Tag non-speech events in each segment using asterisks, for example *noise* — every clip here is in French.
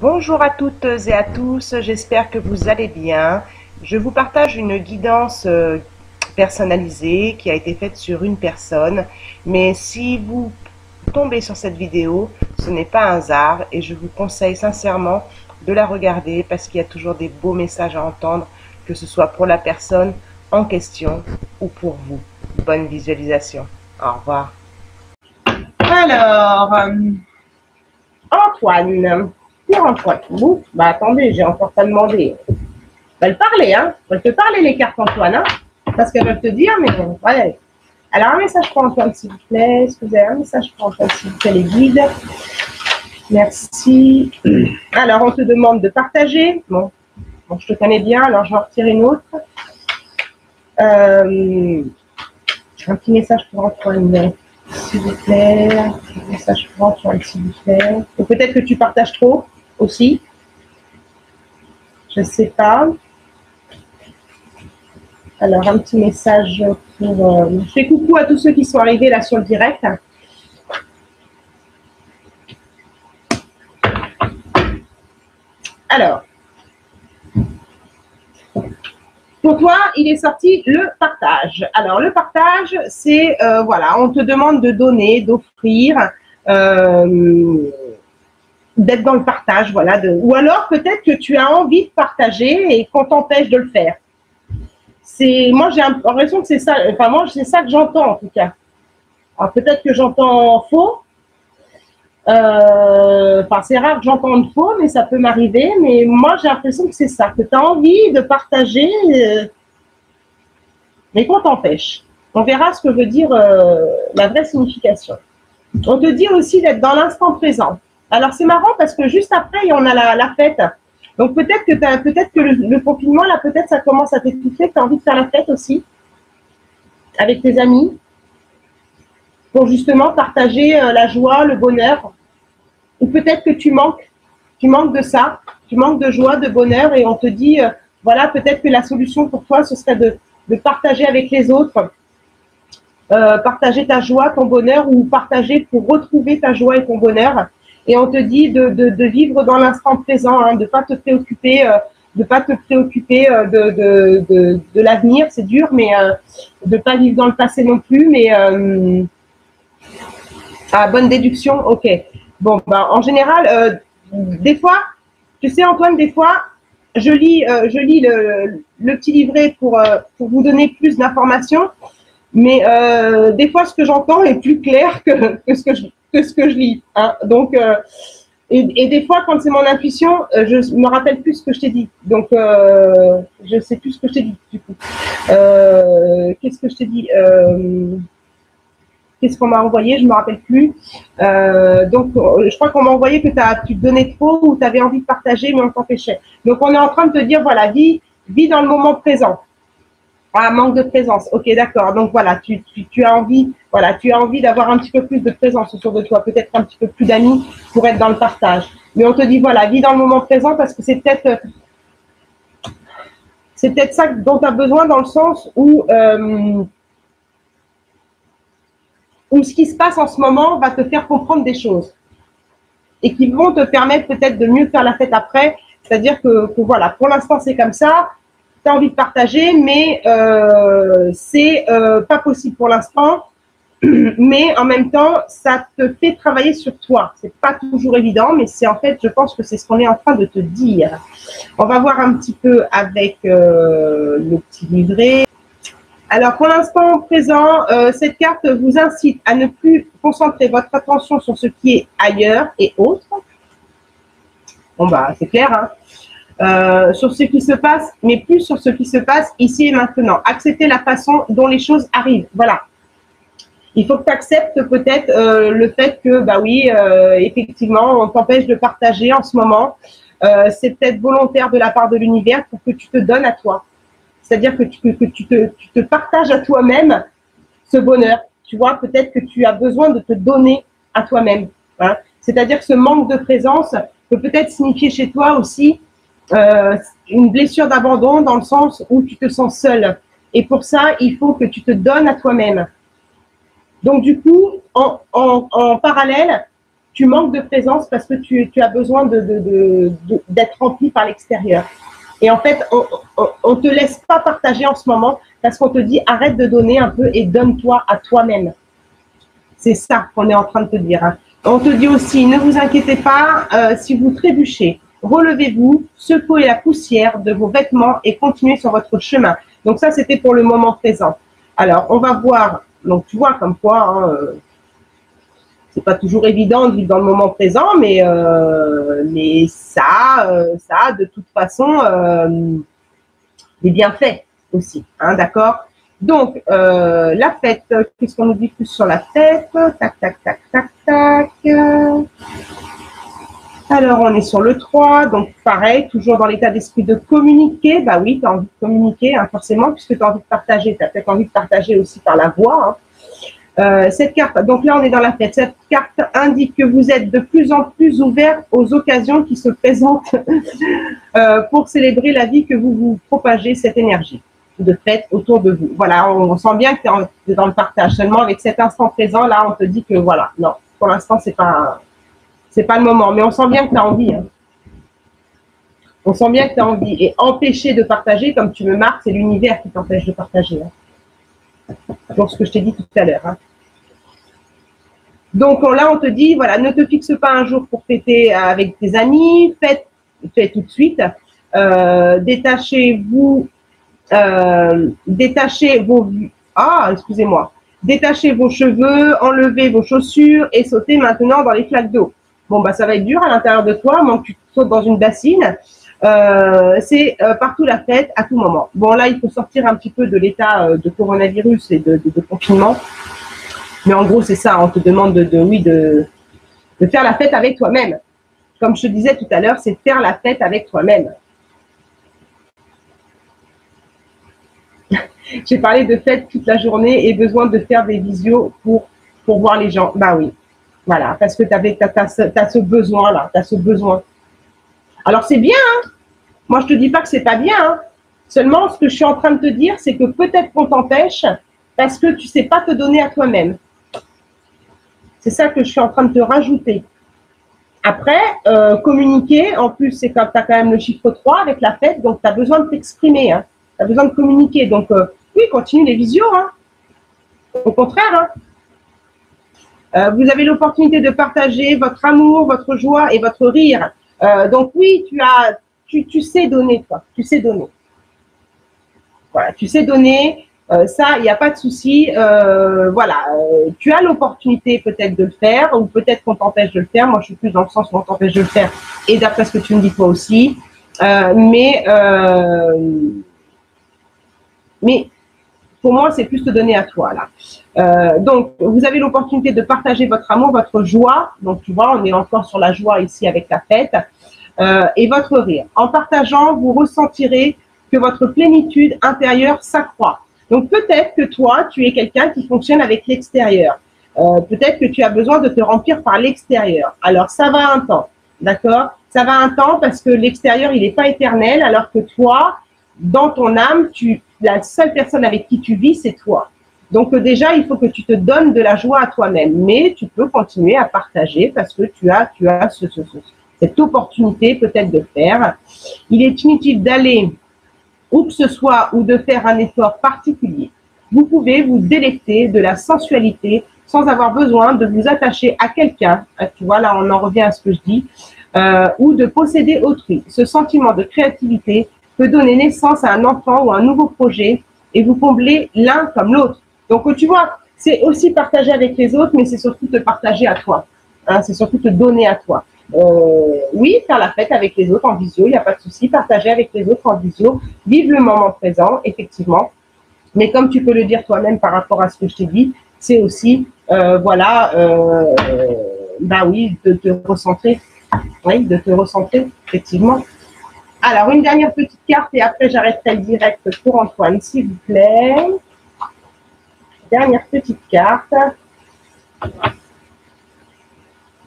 Bonjour à toutes et à tous, j'espère que vous allez bien. Je vous partage une guidance euh, personnalisée qui a été faite sur une personne, mais si vous tombez sur cette vidéo, ce n'est pas un hasard et je vous conseille sincèrement de la regarder parce qu'il y a toujours des beaux messages à entendre, que ce soit pour la personne en question ou pour vous. Bonne visualisation. Au revoir. Alors, euh, Antoine. Pierre Antoine. Bon, bah attendez, j'ai encore pas demandé. Va le parler, hein. Va te parler les cartes Antoine, hein. Parce qu'elles veulent te dire, mais voilà. Alors, un message pour Antoine, s'il vous plaît. Est-ce que vous avez un message pour Antoine, s'il vous plaît, les guides? Merci. Alors, on te demande de partager. Bon, bon je te connais bien, alors je vais en retirer une autre. Euh, un petit message pour Antoine, s'il vous plaît. Un message pour Antoine, s'il vous plaît. Ou peut-être que tu partages trop aussi. Je ne sais pas. Alors, un petit message pour... Euh, je fais coucou à tous ceux qui sont arrivés là sur le direct. Alors, pour toi, il est sorti le partage. Alors, le partage, c'est, euh, voilà, on te demande de donner, d'offrir, euh, d'être dans le partage, voilà. De, ou alors, peut-être que tu as envie de partager et qu'on t'empêche de le faire. C'est, moi, j'ai l'impression que c'est ça, enfin, moi, c'est ça que j'entends, en tout cas. Alors, peut-être que j'entends faux, euh, enfin, c'est rare que j'entende faux, mais ça peut m'arriver. Mais moi, j'ai l'impression que c'est ça, que tu as envie de partager, euh, mais qu'on t'empêche. On verra ce que veut dire euh, la vraie signification. On te dit aussi d'être dans l'instant présent. Alors, c'est marrant parce que juste après, on a la, fête. Donc, peut-être que, le, confinement, là, peut-être ça commence à t'étouffer, tu as envie de faire la fête aussi avec tes amis pour justement partager la joie, le bonheur ou peut-être que tu manques, tu manques de ça, tu manques de joie, de bonheur, et on te dit, euh, voilà, peut-être que la solution pour toi, ce serait de, partager avec les autres, euh, partager ta joie, ton bonheur, ou partager pour retrouver ta joie et ton bonheur. Et on te dit de, vivre dans l'instant présent, hein, de ne pas te préoccuper, euh, de pas te préoccuper de, de, l'avenir, c'est dur, mais de ne pas vivre dans le passé non plus. Mais ah, bonne déduction, ok. Bon, ben, en général, euh, des fois, tu sais, Antoine, des fois, je lis, euh, je lis le, petit livret pour, euh, pour vous donner plus d'informations, mais des fois, ce que j'entends est plus clair que, que, ce, que, je, que ce que je lis. Hein. Donc, et, des fois, quand c'est mon intuition, je me rappelle plus ce que je t'ai dit. Donc, je sais plus ce que je t'ai dit, du coup. Qu'est-ce que je t'ai dit Qu'est-ce qu'on m'a envoyé Je me rappelle plus. Euh, donc, euh, je crois qu'on m'a envoyé que as, tu donnais trop ou tu avais envie de partager, mais on t'empêchait. Donc, on est en train de te dire, voilà, vis, vis dans le moment présent. Ah, manque de présence. Ok, d'accord. Donc voilà, tu, as envie, voilà, tu as envie d'avoir un petit peu plus de présence autour de toi, peut-être un petit peu plus d'amis pour être dans le partage. Mais on te dit voilà, vis dans le moment présent parce que c'est peut-être, c'est peut-être ça dont tu as besoin dans le sens où euh, où ce qui se passe en ce moment va te faire comprendre des choses et qui vont te permettre peut-être de mieux faire la fête après. C'est-à-dire que, voilà, pour l'instant c'est comme ça, tu as envie de partager, mais euh, c'est euh, pas possible pour l'instant. *clears throat* Mais en même temps, ça te fait travailler sur toi. C'est pas toujours évident, mais c'est en fait, je pense que c'est ce qu'on est en train de te dire. On va voir un petit peu avec euh, le petit livret. Alors, pour l'instant présent, euh, cette carte vous incite à ne plus concentrer votre attention sur ce qui est ailleurs et autre. Bon, bah, c'est clair, hein. Euh, sur ce qui se passe, mais plus sur ce qui se passe ici et maintenant. Accepter la façon dont les choses arrivent. Voilà. Il faut que tu acceptes peut-être euh, le fait que, bah oui, effectivement, on t'empêche de partager en ce moment. c'est peut-être volontaire de la part de l'univers pour que tu te donnes à toi. C'est-à-dire que, tu, tu, te, partages à toi-même ce bonheur. Tu vois, peut-être que tu as besoin de te donner à toi-même. Hein. C'est-à-dire que ce manque de présence peut peut-être signifier chez toi aussi euh, une blessure d'abandon dans le sens où tu te sens seul. Et pour ça, il faut que tu te donnes à toi-même. Donc du coup, en, parallèle, tu manques de présence parce que tu, as besoin d'être rempli par l'extérieur. Et en fait, on ne te laisse pas partager en ce moment parce qu'on te dit arrête de donner un peu et donne-toi à toi-même. C'est ça qu'on est en train de te dire. Hein. On te dit aussi, ne vous inquiétez pas euh, si vous trébuchez. Relevez-vous, secouez la poussière de vos vêtements et continuez sur votre chemin. Donc ça, c'était pour le moment présent. Alors, on va voir. Donc, tu vois comme quoi, hein, euh, c'est pas toujours évident de vivre dans le moment présent, mais euh, mais ça, ça, de toute façon, est bien fait aussi. Hein, D'accord? Donc, euh, la fête, qu'est-ce qu'on nous dit plus sur la fête? Tac, tac, tac, tac, tac. Alors, on est sur le 3, donc pareil, toujours dans l'état d'esprit de communiquer. Bah oui, tu as envie de communiquer, hein, forcément, puisque tu as envie de partager. Tu as peut-être envie de partager aussi par la voix. Hein. Euh, cette carte, donc là, on est dans la fête. Cette carte indique que vous êtes de plus en plus ouvert aux occasions qui se présentent *laughs* euh, pour célébrer la vie que vous vous propagez, cette énergie de fait autour de vous. Voilà, on, sent bien que tu es, dans le partage. Seulement avec cet instant présent, là, on te dit que voilà, non, pour l'instant, c'est pas, c'est pas le moment. Mais on sent bien que tu as envie. Hein. On sent bien que tu as envie. Et empêcher de partager, comme tu me marques, c'est l'univers qui t'empêche de partager. Hein. Pour ce que je t'ai dit tout à l'heure. Hein. Donc là, on te dit, voilà, ne te fixe pas un jour pour fêter avec tes amis, faites, faites tout de suite. Euh, détachez-vous euh, détachez vos ah excusez-moi détachez vos cheveux, enlevez vos chaussures et sautez maintenant dans les flaques d'eau. Bon bah ça va être dur à l'intérieur de toi, moins que tu sautes dans une bassine. Euh, c'est euh, partout la fête à tout moment. Bon là il faut sortir un petit peu de l'état de coronavirus et de, confinement. Mais en gros c'est ça, on te demande de, oui de faire la fête avec toi-même. Comme je te disais tout à l'heure, c'est faire la fête avec toi-même. *laughs* J'ai parlé de fête toute la journée et besoin de faire des visios pour, pour voir les gens. Bah oui, voilà, parce que tu as, ce besoin-là, tu ce besoin. Alors c'est bien, hein moi je te dis pas que c'est pas bien. Hein Seulement, ce que je suis en train de te dire, c'est que peut-être qu'on t'empêche parce que tu sais pas te donner à toi-même. C'est ça que je suis en train de te rajouter. Après, euh, communiquer, en plus, c'est quand tu as quand même le chiffre 3 avec la fête, donc tu as besoin de t'exprimer. Hein tu as besoin de communiquer. Donc, euh, oui, continue les visios. Au contraire. Euh, vous avez l'opportunité de partager votre amour, votre joie et votre rire. Euh, donc, oui, tu, as, tu, tu, sais donner, toi. Tu sais donner. Voilà, tu sais donner. ça, il n'y a pas de souci. voilà, tu as l'opportunité peut-être de le faire ou peut-être qu'on t'empêche de le faire. Moi, je suis plus dans le sens où on t'empêche de le faire et d'après ce que tu me dis toi aussi. mais mais pour moi, c'est plus te donner à toi là. Euh, donc, vous avez l'opportunité de partager votre amour, votre joie. Donc, tu vois, on est encore sur la joie ici avec la fête. Euh, et votre rire. En partageant, vous ressentirez que votre plénitude intérieure s'accroît. Donc, peut-être que toi, tu es quelqu'un qui fonctionne avec l'extérieur. Euh, peut-être que tu as besoin de te remplir par l'extérieur. Alors, ça va un temps, d'accord? Ça va un temps parce que l'extérieur, il n'est pas éternel, alors que toi, dans ton âme, tu, la seule personne avec qui tu vis, c'est toi. Donc euh, déjà, il faut que tu te donnes de la joie à toi-même, mais tu peux continuer à partager parce que tu as, cette opportunité peut-être de faire. Il est inutile d'aller où que ce soit ou de faire un effort particulier. Vous pouvez vous délecter de la sensualité sans avoir besoin de vous attacher à quelqu'un. Euh, tu vois, là, on en revient à ce que je dis. Euh, ou de posséder autrui. Ce sentiment de créativité peut donner naissance à un enfant ou à un nouveau projet et vous combler l'un comme l'autre. Donc, tu vois, c'est aussi partager avec les autres, mais c'est surtout te partager à toi. Hein, c'est surtout te donner à toi. Euh, oui, faire la fête avec les autres en visio, il n'y a pas de souci. Partager avec les autres en visio, vivre le moment présent, effectivement. Mais comme tu peux le dire toi-même par rapport à ce que je t'ai dit, c'est aussi, euh, voilà, euh, bah oui, de te recentrer. Oui, de te recentrer, effectivement. Alors, une dernière petite carte et après j'arrêterai le direct pour Antoine, s'il vous plaît. Dernière petite carte.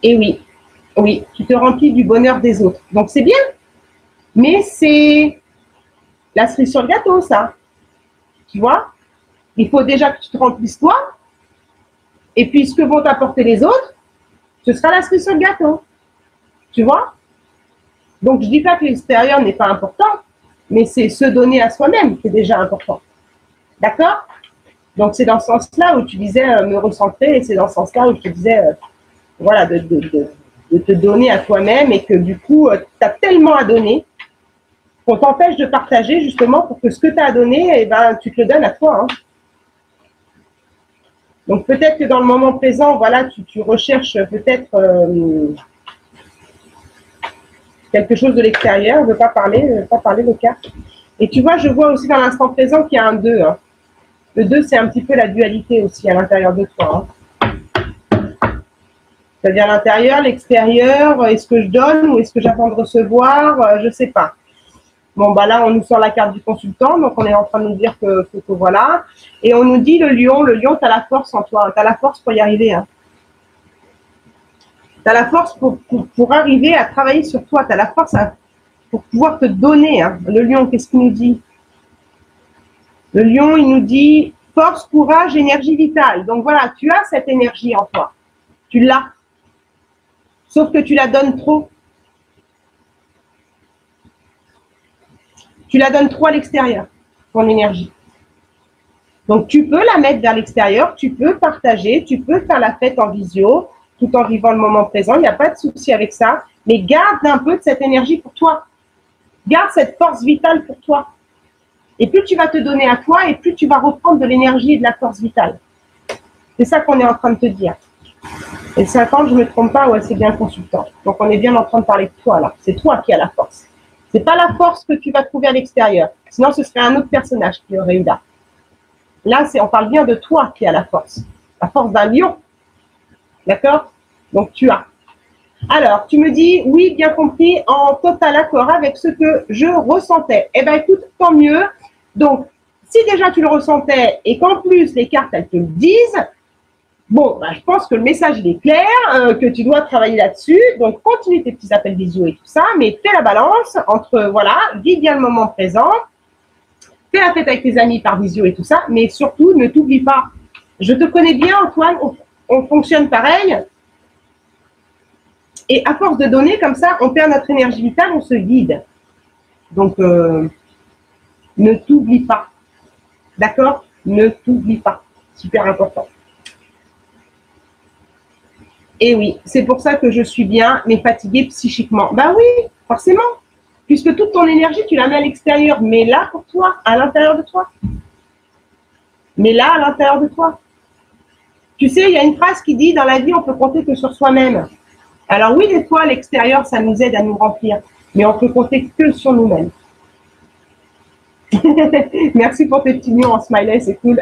Et oui, oui, tu te remplis du bonheur des autres. Donc c'est bien, mais c'est la cerise sur le gâteau, ça. Tu vois Il faut déjà que tu te remplisses toi. Et puis ce que vont t'apporter les autres, ce sera la cerise sur le gâteau. Tu vois? Donc, je dis pas que l'extérieur n'est pas important, mais c'est se donner à soi-même qui est déjà important. D'accord? Donc, c'est dans ce sens-là où tu disais euh, me recentrer, et c'est dans ce sens-là où je te disais, euh, voilà, de, te donner à toi-même et que du coup, euh, tu as tellement à donner qu'on t'empêche de partager justement pour que ce que tu as à donner, eh ben, tu te le donnes à toi. Hein. Donc peut-être que dans le moment présent, voilà, tu, recherches peut-être quelque chose de l'extérieur, ne pas parler, ne pas parler de cas. Et tu vois, je vois aussi dans l'instant présent qu'il y a un 2. Hein. Le 2, c'est un petit peu la dualité aussi à l'intérieur de toi. Hein. C'est-à-dire l'intérieur, l'extérieur, est-ce que je donne ou est-ce que j'attends de recevoir euh, Je ne sais pas. Bon, bah là, on nous sort la carte du consultant, donc on est en train de nous dire que, voilà. Et on nous dit le lion, le lion, tu as la force en toi, tu as la force pour y arriver. Hein. Tu as la force pour, pour, arriver à travailler sur toi, tu as la force pour pouvoir te donner. Hein. Le lion, qu'est-ce qu'il nous dit? Le lion, il nous dit force, courage, énergie vitale. Donc voilà, tu as cette énergie en toi. Tu l'as. Sauf que tu la donnes trop. tu la donnes trop à l'extérieur, ton énergie. Donc, tu peux la mettre vers l'extérieur, tu peux partager, tu peux faire la fête en visio, tout en vivant le moment présent. Il n'y a pas de souci avec ça. Mais garde un peu de cette énergie pour toi. Garde cette force vitale pour toi. Et plus tu vas te donner à toi, et plus tu vas reprendre de l'énergie et de la force vitale. C'est ça qu'on est en train de te dire. Et 50, je ne me trompe pas, ouais, c'est bien consultant. Donc, on est bien en train de parler de toi, là. C'est toi qui as la force. C'est pas la force que tu vas trouver à l'extérieur. Sinon, ce serait un autre personnage qui aurait eu là. Là, c'est, on parle bien de toi qui as la force. La force d'un lion. D'accord? Donc, tu as. Alors, tu me dis, oui, bien compris, en total accord avec ce que je ressentais. Eh bien, écoute, tant mieux. Donc, si déjà tu le ressentais et qu'en plus les cartes, elles te le disent, Bon, bah, je pense que le message il est clair, euh, que tu dois travailler là-dessus. Donc, continue tes petits appels visio et tout ça, mais fais la balance entre, voilà, vis bien le moment présent, fais la fête avec tes amis par visio et tout ça, mais surtout, ne t'oublie pas. Je te connais bien, Antoine, on, fonctionne pareil. Et à force de donner comme ça, on perd notre énergie vitale, on se vide. Donc, euh, ne t'oublie pas. D'accord? Ne t'oublie pas. Super important. Et oui, c'est pour ça que je suis bien, mais fatiguée psychiquement. Ben oui, forcément. Puisque toute ton énergie, tu la mets à l'extérieur. Mais là, pour toi, à l'intérieur de toi. Mais là, à l'intérieur de toi. Tu sais, il y a une phrase qui dit dans la vie, on peut compter que sur soi-même. Alors oui, des fois, l'extérieur, ça nous aide à nous remplir. Mais on peut compter que sur nous-mêmes. *laughs* Merci pour tes petits en smiley, c'est cool.